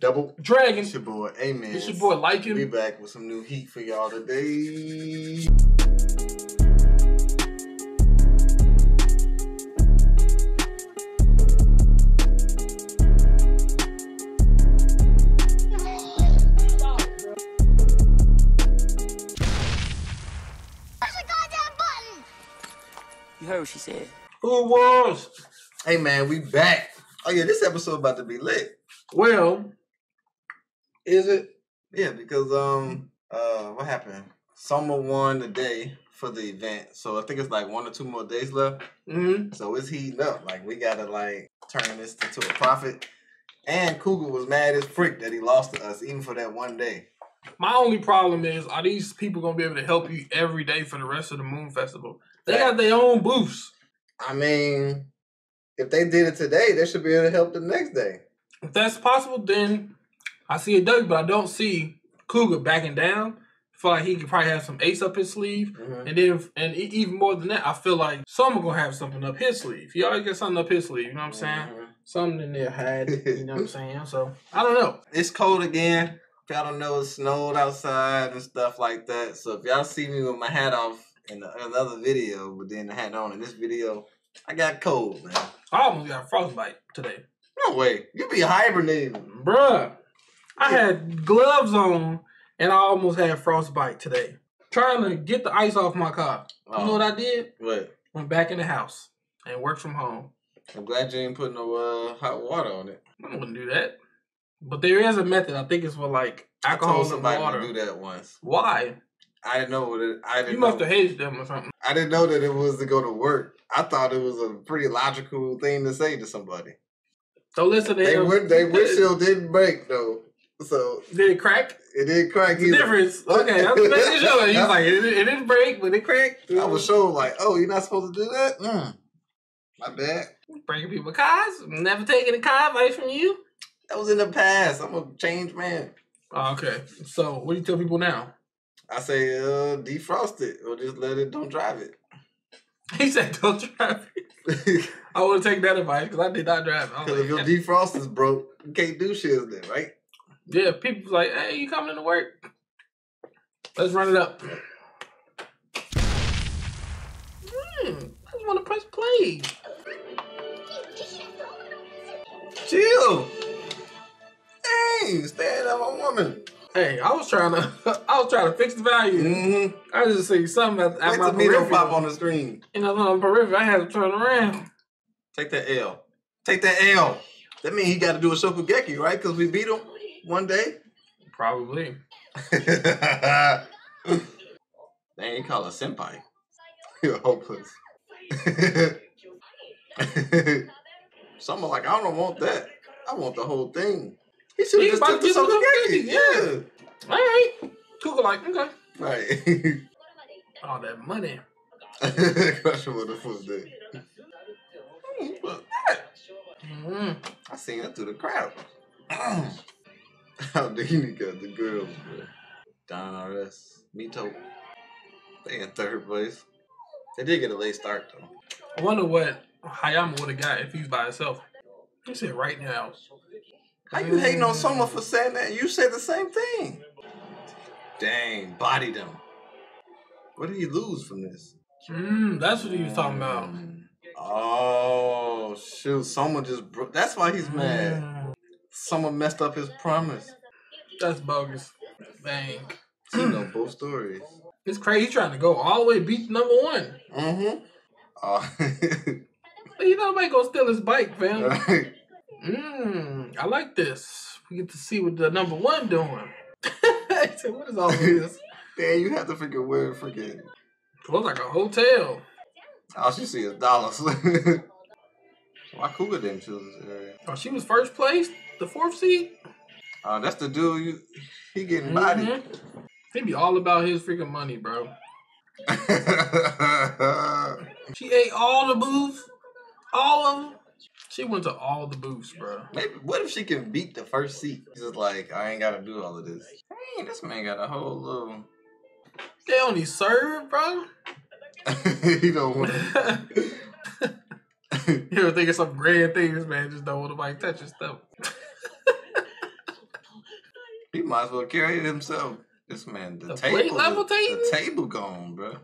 Double Dragon. It's your boy, Amen. It's your boy, like We back with some new heat for y'all today. You heard what she said. Who it was? Hey man, we back. Oh yeah, this episode about to be lit. Well, is it? Yeah, because um uh what happened? Soma won the day for the event, so I think it's like one or two more days left. Mm-hmm. So it's heating up. Like we gotta like turn this into a profit. And Kuga was mad as frick that he lost to us, even for that one day. My only problem is, are these people gonna be able to help you every day for the rest of the Moon Festival? They got their own booths. I mean, if they did it today, they should be able to help the next day. If that's possible, then I see a W, but I don't see Kuga backing down. I feel like he could probably have some ace up his sleeve. Mhm. And then, and even more than that, I feel like someone gonna have something up his sleeve. He always got something up his sleeve. You know what I'm saying? Mhm. Something in there had. You know what I'm saying? So I don't know. It's cold again. Y'all don't know, it snowed outside and stuff like that. So if y'all see me with my hat off in the, another video, but then the hat on in this video, I got cold, man. I almost got frostbite today, No way. You be hibernating. bruh. I had gloves on and I almost had frostbite today. Trying to get the ice off my car. You know what I did? What? Went back in the house and worked from home. I'm glad you ain't put no uh, hot water on it. I wouldn't do that. But there is a method. I think it's for like I alcohol told and somebody water. to do that once. Why? I didn't know what it. I didn't. You must know, have hated them or something. I didn't know that it was to go to work. I thought it was a pretty logical thing to say to somebody. So listen to They him. went. They windshield didn't break though, so Did it crack? it didn't crack The difference. Okay, that's making sure. He's like, it, it didn't break, but it cracked. I was sure like, oh, you're not supposed to do that. Mm. My bad. breaking people cars. Never taking a car away from you. That was in the past. I'm a changed man. Oh, okay. So what do you tell people now? I say, uh, defrost it or just let it. Don't drive it. He said, "Don't drive it." I want to take that advice because I did not drive. it. I was Because if your defrost is broke, you can't do shit then, right? Yeah, people like, "Hey, you coming to work? Let's run it up." Hmm, I just want to press play. Chill. Hey, stand up, a woman. Hey, I was trying to, I was trying to fix the value. Mm-hmm. I just see something at, at Wait my peripheral. pop on the screen. You know, on the peripheral, I had to turn around. Take that L. Take that L. That means he got to do a Shokugeki, right? Because we beat him one day. Probably. they ain't call us senpai. You're hopeless. Someone like, I don't want that. I want the whole thing. He should have just took the to Shokugeki. give him All right. Kuga like, okay. Yeah. Right. All that money. With a foot day. Look, Mm. I seen that through the crowd. How did got the girls, bro? Don RS, Mito. They in third place. They did get a late start though. I wonder what Hayama would have got if he's by himself. He said right now. How you hating on someone for saying that? You said the same thing. Dang, bodied him. What did he lose from this? Mm, that's what he was talking about. Oh shoot! Someone just broke. That's why he's mad. Mm, Someone messed up his promise. That's bogus. Dang. He know both stories. It's crazy. He's trying to go all the way beat number one. Mm-hmm. Oh. You know, nobody gonna steal his bike, fam. Mmm, I like this. We get to see what the number one doing. What is all this? Damn, you have to figure where freaking It looks like a hotel. all she see is dollars. Why Kuga didn't choose this area? Oh, she was first place, the fourth seed. Uh, that's the dude. You, he getting bodied. Mhm. He be all about his freaking money, bro. She ate all the booths, all of them. She went to all the booths, bro. Maybe what if she can beat the first seat? She's just like, I ain't gotta do all of this. Dang, this man got a whole little. They only serve, bro. he don't want. you ever think of some grand things, man? Just don't want nobody touch your stuff. Might as well carry it himself. This man, the, The table, plate the, the table gone, bro.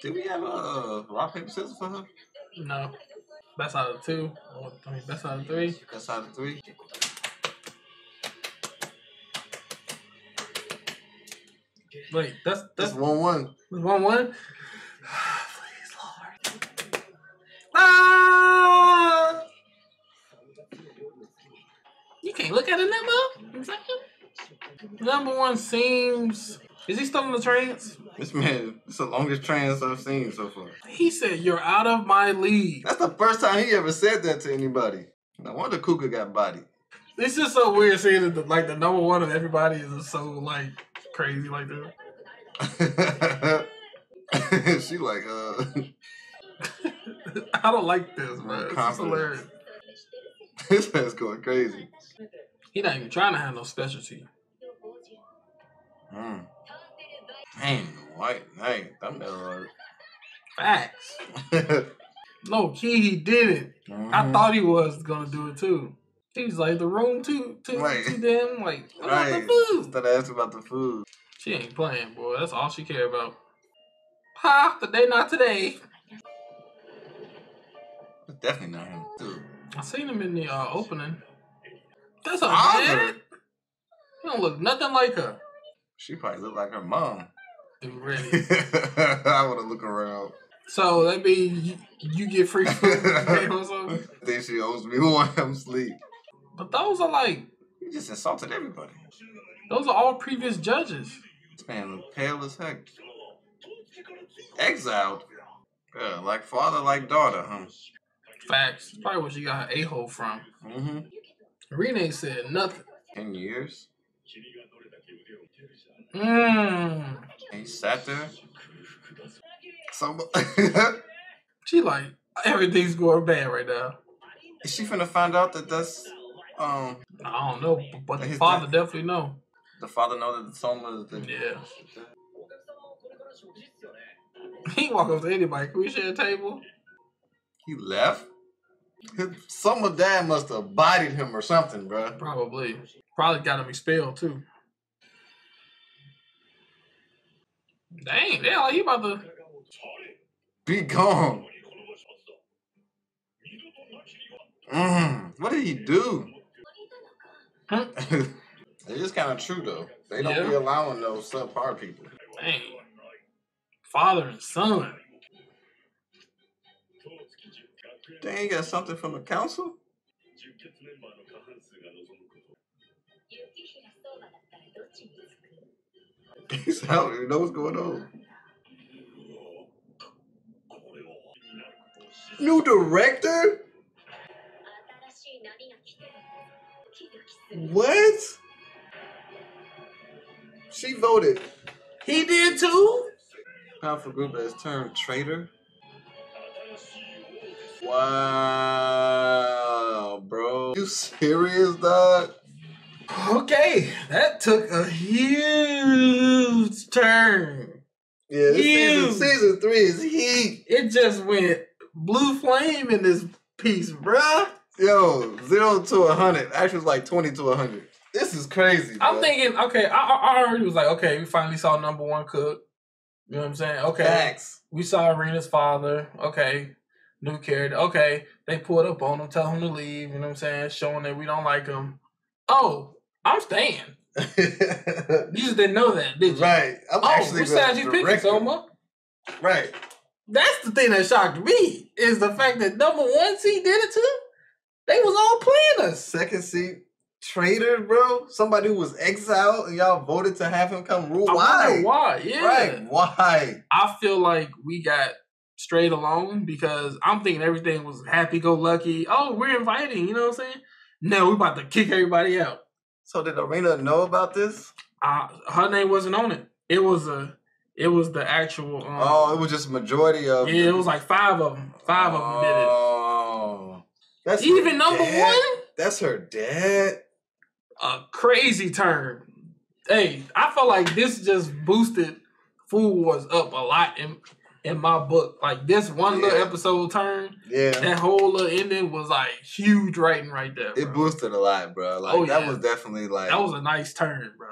Did we have a uh, rock paper scissors for her? No. Best out of two. Or, I mean, best out of three. That's out of three. Wait, that's That's that's one one. one one. You can't look at it number. Number one seems. Is he still in the trance? This man, it's the longest trance I've seen so far. He said, "You're out of my league." That's the first time he ever said that to anybody. No wonder Kuga got bodied. It's just so weird seeing that the, like the number one of everybody is so like crazy like that. she like, uh, I don't like this, man. It's hilarious. this man's going crazy. He not even trying to have no specialty. Mm. Dang, white knight. Thumbnail Facts. alert. No key, he did it. I Mhm. thought he was gonna do it too. He was like the room too, too, Right. too damn like what about the food? Of asking about the food. She ain't playing, boy. That's all she care about. Ha! The day not today. It's definitely not him. Dude. I seen him in the uh, opening. That's Father. He don't look nothing like her. She probably look like her mom. Really. I want to look around. So that means you, you get free food or something. think she owes me one. I'm sleep. But those are like You just insulted everybody. those are all previous judges. This man look pale as heck. Exiled. Yeah, like father, like daughter, huh? Facts. Probably where she got her a hole from. Mm-hmm. Said nothing. Ten years. Mmm. He sat there. Some She like everything's going bad right now. Is she finna find out that that's um I don't know, but the father dad- definitely know. the father know that the soma is the Yeah. He walk up to anybody. Can we share a table? He left? His soma dad must have bodied him or something, bruh. Probably. Probably got him expelled too. Dang, yeah, like he about to. Be gone. Mm, what did he do? It is kind of true though. They don't be allowing those subpar people. Dang. Father and son. Dang, you got something from the council? He's don't even know what's going on. New director? What? She voted. He did too? Powerful group has turned traitor. Wow, bro. You serious, dog? Okay, that took a huge turn. Yeah, this season, season three is heat. It just went blue flame in this piece, bruh. Yo, zero to a hundred. Actually, it's like twenty to a hundred. This is crazy. I'm bruh. thinking, okay, I, I I already was like, okay, we finally saw number one cook. You know what I'm saying? Okay. Facts. We saw Erina's father. Okay. New character. Okay. They pulled up on him, tell him to leave. You know what I'm saying? Showing that we don't like him. Oh, I'm staying. You just didn't know that, did you? right. I'm Oh, actually which side you picking. Soma? Right. That's the thing that shocked me is the fact that number one seed did it too. They was all playing us. Second seat traitor, bro. Somebody who was exiled and y'all voted to have him come rule. Why? why? Yeah. Right. Why? I feel like we got straight along because I'm thinking everything was happy go lucky. Oh, we're inviting, you know what I'm saying? No, we're about to kick everybody out. So did Erina know about this? Uh, her name wasn't on it. It was a it was the actual um, Oh, it was just majority of. yeah, it was like five of them. Five of them did it. Oh, that's. Even number dad? one, That's her dad. a crazy turn. Hey, I felt like this just boosted Food Wars up a lot. And in my book. Like this one little episode turn, Yeah. that whole little ending was like huge writing right there. It boosted a lot, bro. Like Oh, that yeah. was definitely like That was a nice turn, bro.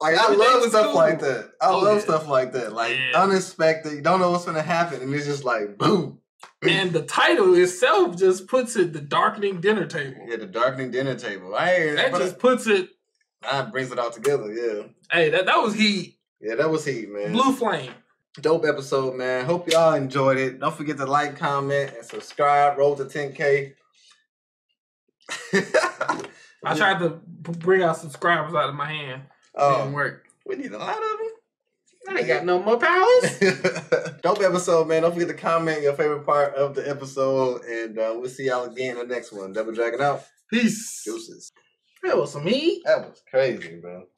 like I love stuff cool. like that. I Oh, love yeah. stuff like that. Like Yeah. unexpected. You don't know what's gonna happen, and it's just like boom. And the title itself just puts it the darkening dinner table. Yeah, the darkening dinner table. I That just puts it. that brings it all together. Yeah, Hey, that that was heat. yeah, that was heat, man. Blue flame. Dope episode, man. Hope y'all enjoyed it. Don't forget to like, comment, and subscribe. Roll to 10k. I tried to bring out subscribers out of my hand. It didn't Oh, work. we need a lot of them. I ain't got no more powers. Dope episode, man. Don't forget to comment your favorite part of the episode, and uh, we'll see y'all again in the next one. Double Dragon out. Peace. Deuces. That was some heat. That was crazy, bro. Okay, like, 12.